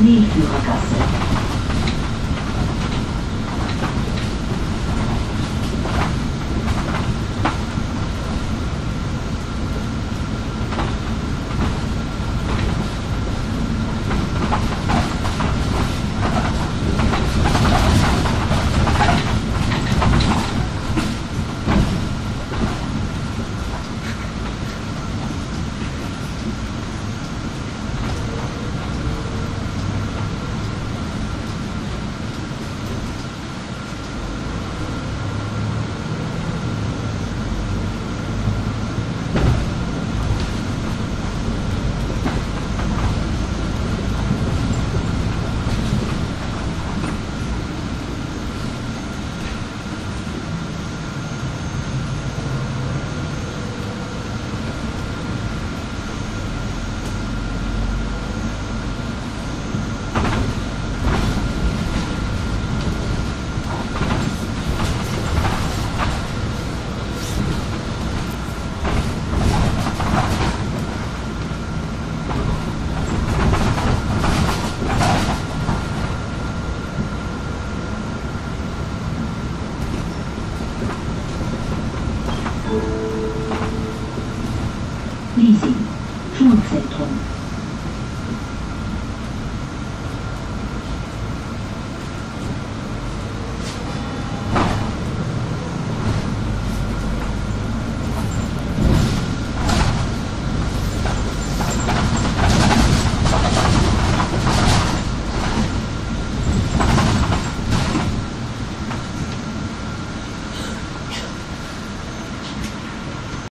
Nilführergasse. フリーゼ通。